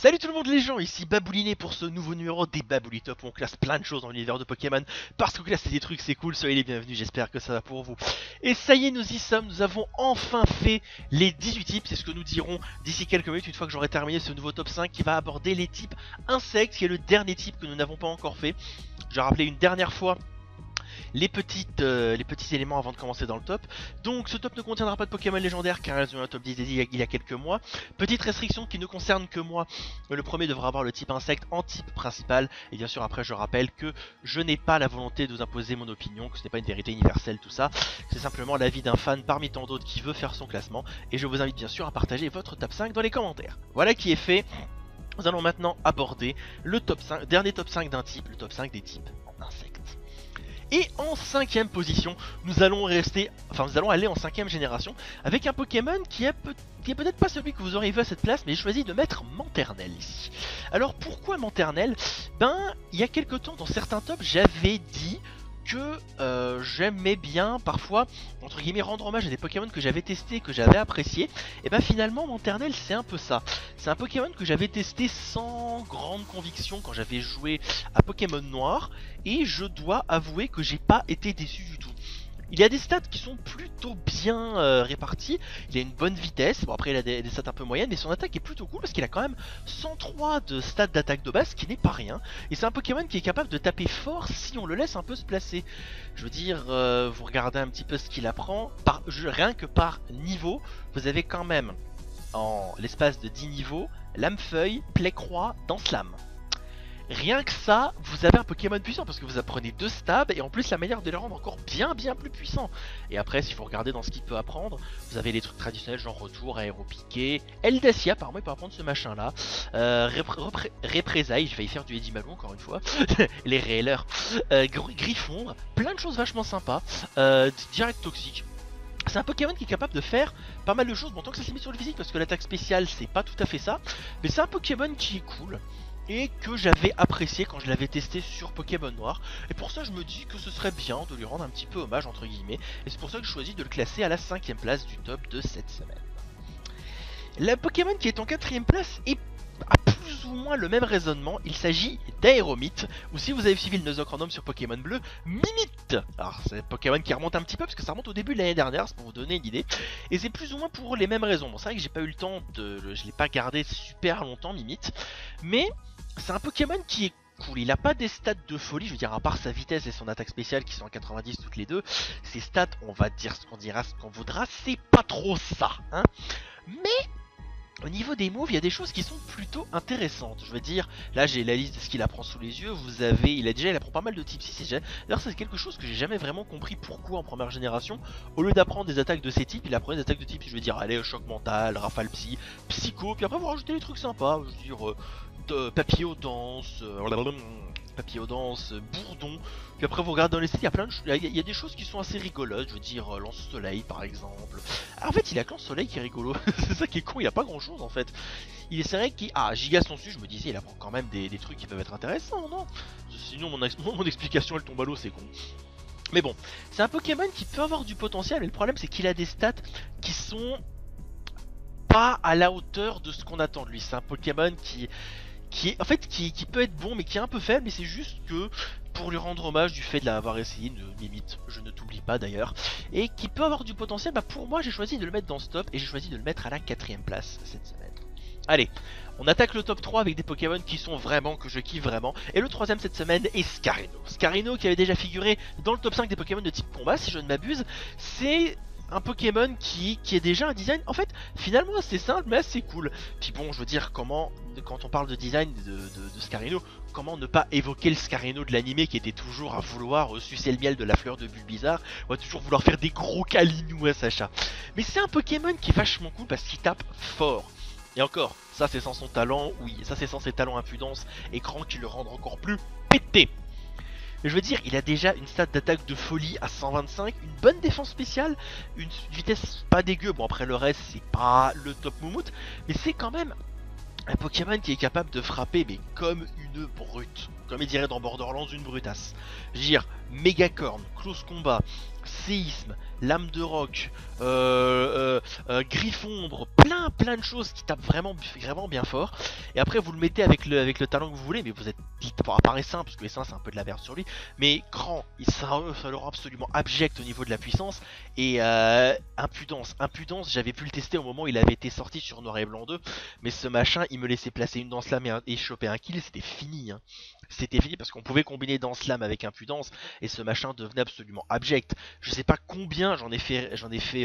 Salut tout le monde les gens, ici Babouliné pour ce nouveau numéro des Baboulitop où on classe plein de choses dans l'univers de Pokémon parce que classer des trucs c'est cool, soyez les bienvenus, j'espère que ça va pour vous. Et ça y est, nous y sommes, nous avons enfin fait les 18 types, c'est ce que nous dirons d'ici quelques minutes une fois que j'aurai terminé ce nouveau top 5 qui va aborder les types insectes qui est le dernier type que nous n'avons pas encore fait. Je vais rappeler une dernière fois euh, les petits éléments avant de commencer dans le top. Donc ce top ne contiendra pas de Pokémon légendaires car elles ont un top 10 il y, a, il y a quelques mois. Petite restriction qui ne concerne que moi. Le premier devra avoir le type insecte en type principal. Et bien sûr après je rappelle que je n'ai pas la volonté de vous imposer mon opinion, que ce n'est pas une vérité universelle tout ça. C'est simplement l'avis d'un fan parmi tant d'autres qui veut faire son classement. Et je vous invite bien sûr à partager votre top 5 dans les commentaires. Voilà qui est fait. Nous allons maintenant aborder le top 5, dernier top 5 d'un type, le top 5 des types. Et en cinquième position, nous allons rester, enfin nous allons aller en cinquième génération avec un Pokémon qui est, peut, être pas celui que vous aurez vu à cette place, mais j'ai choisi de mettre Manternel ici. Alors pourquoi Manternel? Ben, il y a quelques temps dans certains tops, j'avais dit que euh, j'aimais bien parfois, entre guillemets, rendre hommage à des Pokémon que j'avais testés, que j'avais appréciés. Et ben finalement, Manternel, c'est un peu ça. C'est un Pokémon que j'avais testé sans grande conviction quand j'avais joué à Pokémon Noir. Et je dois avouer que j'ai pas été déçu du tout. Il a des stats qui sont plutôt bien euh, répartis. Il a une bonne vitesse. Bon, après, il a des, stats un peu moyennes, mais son attaque est plutôt cool parce qu'il a quand même 103 de stats d'attaque de base, ce qui n'est pas rien. Et c'est un Pokémon qui est capable de taper fort si on le laisse un peu se placer. Je veux dire, euh, vous regardez un petit peu ce qu'il apprend. Par, rien que par niveau, vous avez quand même, en l'espace de 10 niveaux, Lame-Feuille, Plaie-Croix, Danse-Lame. Rien que ça, vous avez un Pokémon puissant parce que vous apprenez deux stabs et en plus la manière de les rendre encore bien bien plus puissants. Et après, si vous regardez dans ce qu'il peut apprendre, vous avez les trucs traditionnels genre retour, aéropiqué, Eldacia, apparemment il peut apprendre ce machin là, euh, Représailles, je vais y faire du Eddie Malou encore une fois, les railers, euh, Griffon, plein de choses vachement sympas, euh, direct toxique. C'est un Pokémon qui est capable de faire pas mal de choses, bon tant que ça s'est mis sur le physique parce que l'attaque spéciale c'est pas tout à fait ça, mais c'est un Pokémon qui est cool et que j'avais apprécié quand je l'avais testé sur Pokémon Noir. Et pour ça, je me dis que ce serait bien de lui rendre un petit peu hommage, entre guillemets. Et c'est pour ça que je choisis de le classer à la cinquième place du top de cette semaine. La Pokémon qui est en quatrième place est a plus ou moins le même raisonnement. Il s'agit d'Aéromite, ou si vous avez suivi le Nosocrandom sur Pokémon Bleu, Mimite Alors c'est Pokémon qui remonte un petit peu, parce que ça remonte au début de l'année dernière, c'est pour vous donner une idée. Et c'est plus ou moins pour les mêmes raisons. Bon, c'est vrai que j'ai pas eu le temps de... Je l'ai pas gardé super longtemps, Mimite. Mais c'est un Pokémon qui est cool. Il a pas des stats de folie, je veux dire, à part sa vitesse et son attaque spéciale qui sont à 90 toutes les deux. Ses stats, on va dire ce qu'on dira, ce qu'on voudra, c'est pas trop ça. Hein Mais au niveau des moves, il y a des choses qui sont plutôt intéressantes. Je veux dire, là j'ai la liste de ce qu'il apprend sous les yeux. Vous avez, il a déjà, il apprend pas mal de types 6 D'ailleurs, c'est quelque chose que j'ai jamais vraiment compris pourquoi en première génération. Au lieu d'apprendre des attaques de ces types, il apprend des attaques de type, je veux dire, allez, choc mental, rafale psy, psycho, puis après vous rajoutez des trucs sympas. Je veux dire, euh, papillot danse, euh, papillot danse, bourdon. Puis après vous regardez dans les sites, il y a plein de il y, a des choses qui sont assez rigolotes, je veux dire euh, lance soleil par exemple. Ah, en fait, il a que lance soleil qui est rigolo. c'est ça qui est con, il a pas grand chose en fait. Il est vrai qu'il ah giga su, je me disais il apprend quand même des, trucs qui peuvent être intéressants, non? Sinon mon, mon explication elle tombe à l'eau, c'est con. Mais bon, c'est un Pokémon qui peut avoir du potentiel, mais le problème c'est qu'il a des stats qui sont pas à la hauteur de ce qu'on attend de lui. C'est un Pokémon qui qui en fait qui, peut être bon mais qui est un peu faible mais c'est juste que pour lui rendre hommage du fait de l'avoir essayé de limite je ne t'oublie pas d'ailleurs et qui peut avoir du potentiel bah pour moi j'ai choisi de le mettre dans ce top et j'ai choisi de le mettre à la quatrième place cette semaine allez on attaque le top 3 avec des Pokémon qui sont vraiment, que je kiffe vraiment. Et le troisième cette semaine est Scarino. Scarino qui avait déjà figuré dans le top 5 des Pokémon de type combat, si je ne m'abuse. C'est un Pokémon qui, qui est déjà un design, en fait, finalement assez simple, mais assez cool. Puis bon, je veux dire, comment, quand on parle de design de, de, Scarino, comment ne pas évoquer le Scarino de l'animé qui était toujours à vouloir sucer le miel de la fleur de Bulbizarre, ou à toujours vouloir faire des gros câlinous à Sacha. Mais c'est un Pokémon qui est vachement cool parce qu'il tape fort. Et encore, ça c'est sans son talent, oui, ça c'est sans ses talents impudence, écran qui le rendent encore plus pété. Je veux dire, il a déjà une stat d'attaque de folie à 125, une bonne défense spéciale, une vitesse pas dégueu. Bon, après le reste, c'est pas le top moumoute, mais c'est quand même un Pokémon qui est capable de frapper, mais comme une brute. Comme il dirait dans Borderlands, une brutasse. Je veux dire, Mégacorn, Close Combat, Séisme, Lame de Roc, euh, euh, euh Griffondre, plein plein de choses qui tapent vraiment, bien fort. Et après vous le mettez avec le, le talent que vous voulez, mais vous êtes apparaît simple parce que les seins c'est un peu de la merde sur lui, mais grand, il sera, ça leur absolument abject au niveau de la puissance et euh, impudence, impudence, j'avais pu le tester au moment où il avait été sorti sur Noir et Blanc 2, mais ce machin il me laissait placer une danse et, et choper un kill, c'était fini. Hein. C'était fini parce qu'on pouvait combiner danse lame avec impudence et ce machin devenait absolument abject. Je sais pas combien j'en ai fait,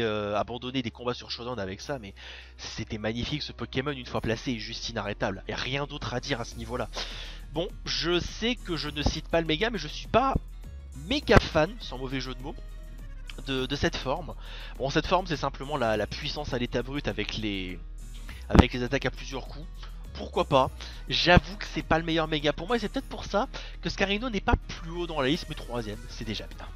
euh, abandonner des combats sur Shodan avec ça, mais c'était magnifique ce Pokémon une fois placé est juste inarrêtable. Et rien d'autre à dire à ce niveau-là. Bon, je sais que je ne cite pas le méga, mais je suis pas méga fan, sans mauvais jeu de mots, de, cette forme. Bon, cette forme, c'est simplement la, puissance à l'état brut avec les attaques à plusieurs coups. Pourquoi pas J'avoue que c'est pas le meilleur méga pour moi, et c'est peut-être pour ça que Scarino n'est pas plus haut dans la liste, mais troisième, c'est déjà bien.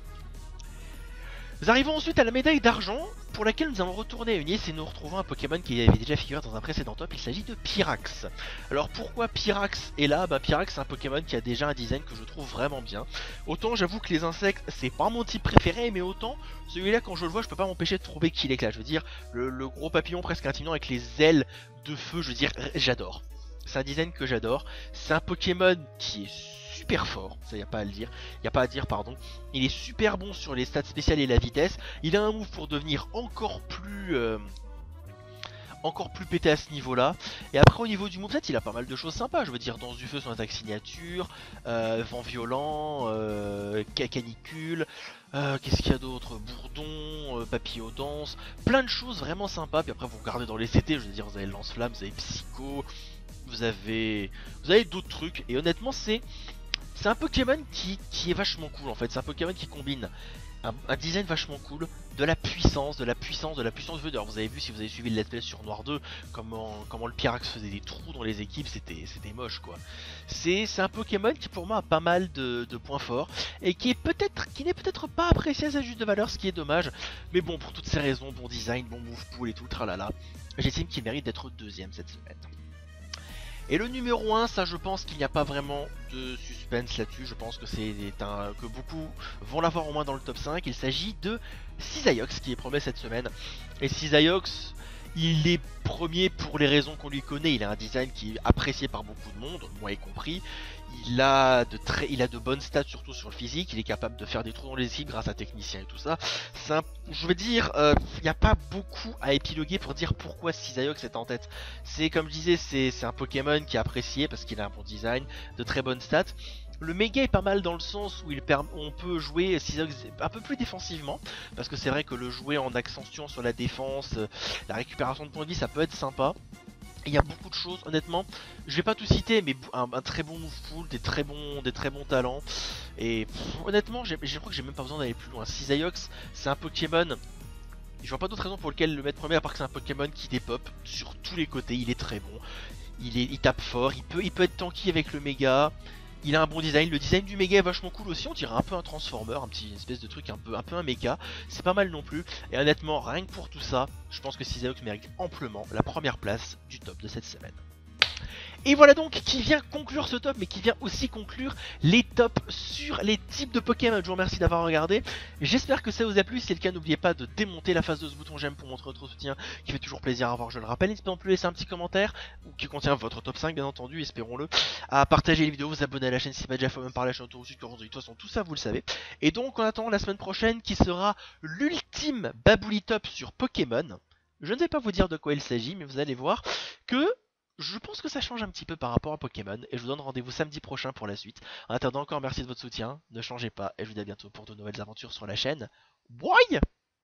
Nous arrivons ensuite à la médaille d'argent, pour laquelle nous allons retourner à Unis et nous retrouvons un Pokémon qui avait déjà figuré dans un précédent top, il s'agit de Pyrax. Alors pourquoi Pyrax est là? Bah Pyrax c'est un Pokémon qui a déjà un design que je trouve vraiment bien. Autant j'avoue que les insectes c'est pas mon type préféré, mais autant celui-là quand je le vois je peux pas m'empêcher de trouver qu'il est là. Je veux dire, le, le gros papillon presque intimidant avec les ailes de feu, je veux dire, j'adore. C'est un design que j'adore. C'est un Pokémon qui est super fort, ça y a pas à le dire, y a pas à dire pardon. Il est super bon sur les stats spéciales et la vitesse. Il a un move pour devenir encore plus euh, encore plus pété à ce niveau-là. Et après au niveau du moveset, il a pas mal de choses sympas. Je veux dire, danse du feu, son attaque signature, euh, vent violent, euh, canicule. Euh, qu'est-ce qu'il y a d'autre? Bourdon, papillon danse, plein de choses vraiment sympas. Puis après vous regardez dans les CT, je veux dire, vous avez lance-flamme, vous avez psycho, vous avez, vous avez d'autres trucs. Et honnêtement, c'est c'est un Pokémon qui, est vachement cool en fait. C'est un Pokémon qui combine un, design vachement cool, de la puissance, de la puissance, de la puissance de Vous avez vu si vous avez suivi le let's play sur Noir 2, comment, comment le Pyrax faisait des trous dans les équipes, c'était moche quoi. C'est un Pokémon qui pour moi a pas mal de, points forts et qui est peut-être qui n'est peut-être pas apprécié à sa juste valeur, ce qui est dommage. Mais bon, pour toutes ces raisons, bon design, bon move pool et tout, tralala, j'estime qu'il mérite d'être deuxième cette semaine. Et le numéro 1, ça je pense qu'il n'y a pas vraiment de suspense là-dessus, je pense que c'est un que beaucoup vont l'avoir au moins dans le top 5. Il s'agit de Cisaiox qui est promet cette semaine. Et Cisaiox, il est premier pour les raisons qu'on lui connaît. Il a un design qui est apprécié par beaucoup de monde, moi y compris. Il a de très, bonnes stats surtout sur le physique. Il est capable de faire des trous dans les équipes grâce à technicien et tout ça. je veux dire, euh, il n'y a pas beaucoup à épiloguer pour dire pourquoi Cisaiox est en tête. C'est comme je disais, c'est un Pokémon qui est apprécié parce qu'il a un bon design, de très bonnes stats. Le méga est pas mal dans le sens où on peut jouer un peu plus défensivement, parce que c'est vrai que le jouer en accentuant sur la défense, euh, la récupération de points de vie, ça peut être sympa. Il y a beaucoup de choses, honnêtement. Je vais pas tout citer, mais un, très bon move pool, des très bons, talents. Et honnêtement, je crois que j'ai même pas besoin d'aller plus loin. Cisaiox, c'est un Pokémon. Je vois pas d'autre raison pour lequel le mettre premier à part que c'est un Pokémon qui dépop sur tous les côtés. Il est très bon. Il tape fort. Il peut, il peut être tanky avec le méga. Il a un bon design, le design du méga est vachement cool aussi, on dirait un peu un transformer, un petit espèce de truc un peu un peu un méga, c'est pas mal non plus. Et honnêtement, rien que pour tout ça, je pense que Cisaox mérite amplement la première place du top de cette semaine. Et voilà donc qui vient conclure ce top, mais qui vient aussi conclure les tops sur les types de Pokémon. Je vous remercie d'avoir regardé. J'espère que ça vous a plu. Si c'est le cas, n'oubliez pas de démonter la face de ce bouton j'aime pour montrer votre soutien, qui fait toujours plaisir à voir, je le rappelle. N'hésitez pas non plus à laisser un petit commentaire, qui contient votre top 5, bien entendu, espérons-le. À partager les vidéos, vous abonner à la chaîne si pas déjà fait, même par la chaîne autour de toute façon, tout ça, vous le savez. Et donc, on attend la semaine prochaine, qui sera l'ultime Babouli Top sur Pokémon. Je ne vais pas vous dire de quoi il s'agit, mais vous allez voir que je pense que ça change un petit peu par rapport à Pokémon et je vous donne rendez-vous samedi prochain pour la suite. En attendant encore merci de votre soutien, ne changez pas et je vous dis à bientôt pour de nouvelles aventures sur la chaîne. Bye